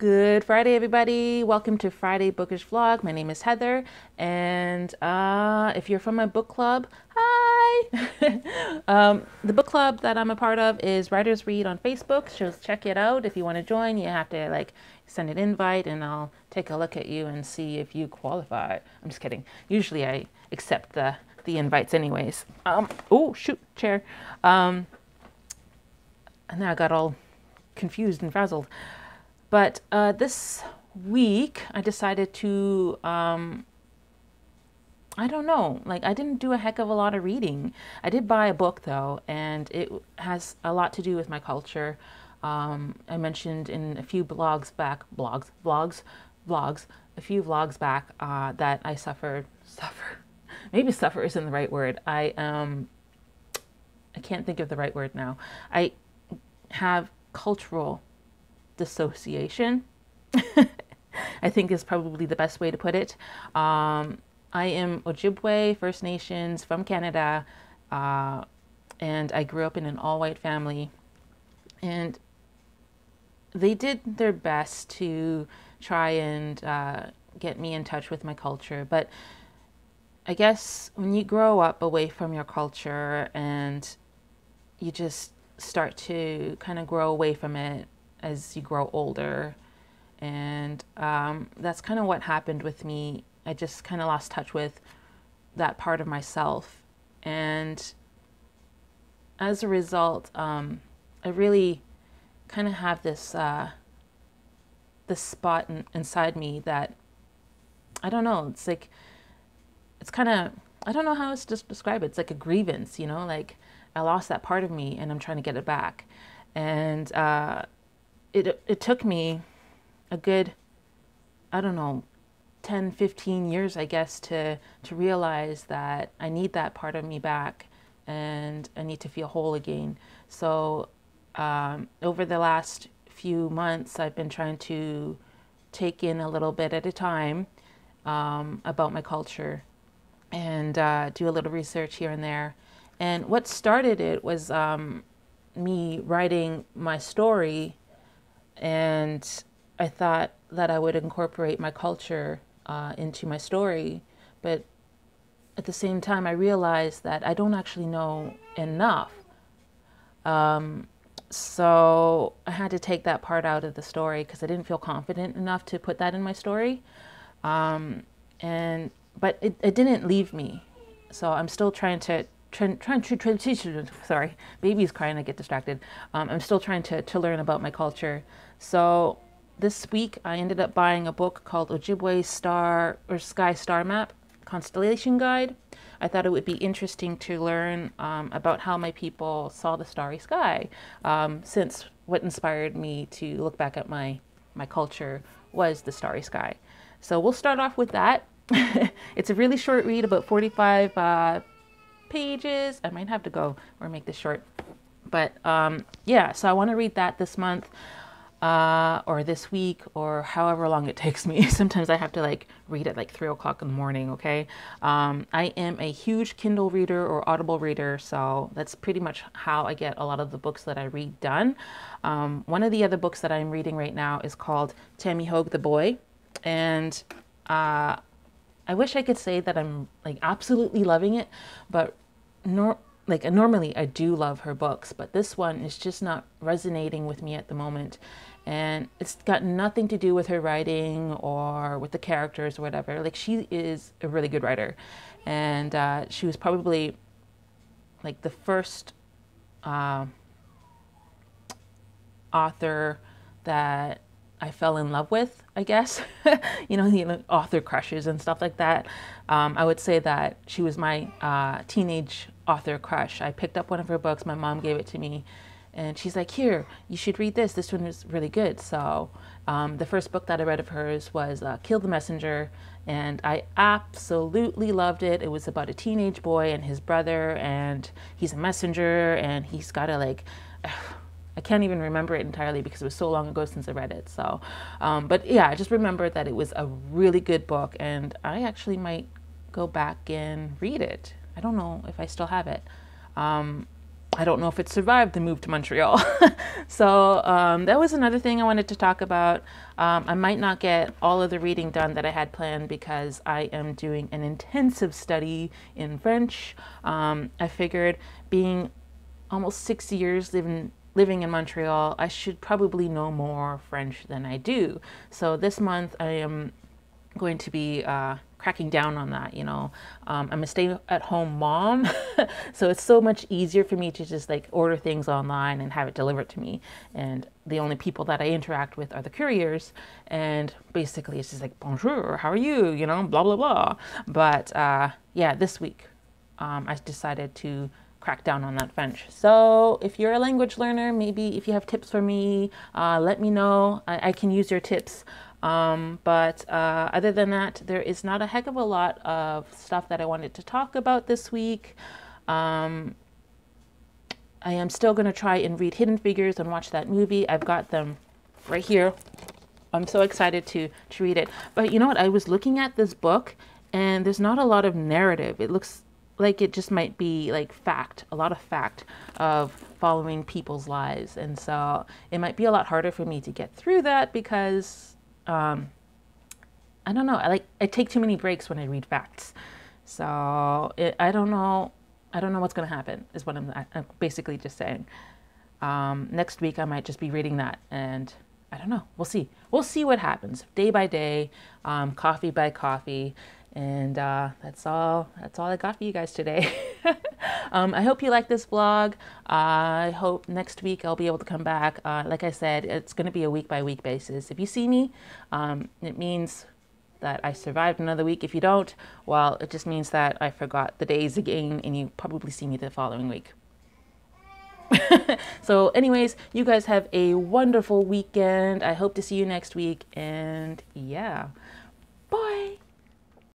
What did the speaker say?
Good Friday, everybody. Welcome to Friday Bookish Vlog. My name is Heather, and uh, if you're from my book club, hi! um, the book club that I'm a part of is Writers Read on Facebook, so check it out. If you want to join, you have to like send an invite, and I'll take a look at you and see if you qualify. I'm just kidding. Usually, I accept the the invites, anyways. Um, oh shoot, chair. Um, and now I got all confused and frazzled. But uh, this week, I decided to, um, I don't know, like I didn't do a heck of a lot of reading. I did buy a book though, and it has a lot to do with my culture. Um, I mentioned in a few blogs back, blogs, vlogs, vlogs, a few vlogs back uh, that I suffered, suffer, maybe suffer isn't the right word. I um, I can't think of the right word now. I have cultural dissociation, I think is probably the best way to put it. Um, I am Ojibwe First Nations from Canada, uh, and I grew up in an all white family. And they did their best to try and uh, get me in touch with my culture. But I guess when you grow up away from your culture and you just start to kind of grow away from it as you grow older. And um, that's kind of what happened with me. I just kind of lost touch with that part of myself. And as a result, um, I really kind of have this uh, this spot in, inside me that I don't know. It's like it's kind of I don't know how else to describe it. It's like a grievance, you know. Like I lost that part of me, and I'm trying to get it back. And uh, it it took me a good I don't know 10 15 years I guess to to realize that I need that part of me back and I need to feel whole again. So um, over the last few months I've been trying to take in a little bit at a time um, about my culture and uh, do a little research here and there. And what started it was um, me writing my story and I thought that I would incorporate my culture uh, into my story, but at the same time, I realized that I don't actually know enough. Um, so I had to take that part out of the story because I didn't feel confident enough to put that in my story. Um, and but it, it didn't leave me. So I'm still trying to trying trying to transition. Sorry, baby's crying. I get distracted. Um, I'm still trying to to learn about my culture. So this week I ended up buying a book called Ojibwe Star or Sky Star Map Constellation Guide. I thought it would be interesting to learn um, about how my people saw the starry sky, um, since what inspired me to look back at my my culture was the starry sky. So we'll start off with that. it's a really short read, about 45 uh, pages. I might have to go or make this short. But um, yeah, so I want to read that this month uh, or this week or however long it takes me. Sometimes I have to like read at like three o'clock in the morning. Okay. Um, I am a huge Kindle reader or Audible reader, so that's pretty much how I get a lot of the books that I read done. Um, one of the other books that I'm reading right now is called Tami-Hoag the Boy, and uh, I wish I could say that I'm like absolutely loving it, but nor like normally I do love her books, but this one is just not resonating with me at the moment and it's got nothing to do with her writing or with the characters or whatever. Like she is a really good writer, and uh, she was probably like the first uh, author that I fell in love with. I guess you know the author crushes and stuff like that. Um, I would say that she was my uh, teenage author crush. I picked up one of her books. My mom gave it to me and she's like, "Here, you should read this. This one is really good." So, um, the first book that I read of hers was uh, "Kill the Messenger," and I absolutely loved it. It was about a teenage boy and his brother, and he's a messenger, and he's got to like. I can't even remember it entirely because it was so long ago since I read it. So, um, but yeah, I just remember that it was a really good book, and I actually might go back and read it. I don't know if I still have it. Um, I don't know if it survived the move to Montreal. so um, that was another thing I wanted to talk about. Um, I might not get all of the reading done that I had planned because I am doing an intensive study in French. Um, I figured being almost six years living living in Montreal, I should probably know more French than I do. So this month I am going to be uh, cracking down on that. You know, um, I'm a stay-at-home mom, so it's so much easier for me to just like order things online and have it delivered to me. And the only people that I interact with are the couriers, and basically it's just like bonjour, how are you? You know, blah blah blah. But uh, yeah, this week um, I decided to crack down on that French. So if you're a language learner, maybe if you have tips for me, uh, let me know. I, I, can use your tips. Um, but uh, other than that, there is not a heck of a lot of stuff that I wanted to talk about this week. Um, I am still going to try and read Hidden Figures and watch that movie. I've got them right here. I'm so excited to, to read it. But you know what? I was looking at this book and there's not a lot of narrative. It looks like it just might be like fact, a lot of fact of following people's lives. And so it might be a lot harder for me to get through that because um, I don't know. I like I take too many breaks when I read facts, so it, I don't know. I don't know what's going to happen. Is what I'm, I'm basically just saying. Um, next week I might just be reading that, and I don't know. We'll see. We'll see what happens day by day, um, coffee by coffee, and uh, that's all. That's all I got for you guys today. um, I hope you like this vlog. I hope next week I'll be able to come back. Uh, like I said, it's going to be a week by week basis. If you see me, um, it means that I survived another week. If you don't, well, it just means that I forgot the days again, and you probably see me the following week. so, anyways, you guys have a wonderful weekend. I hope to see you next week, and yeah.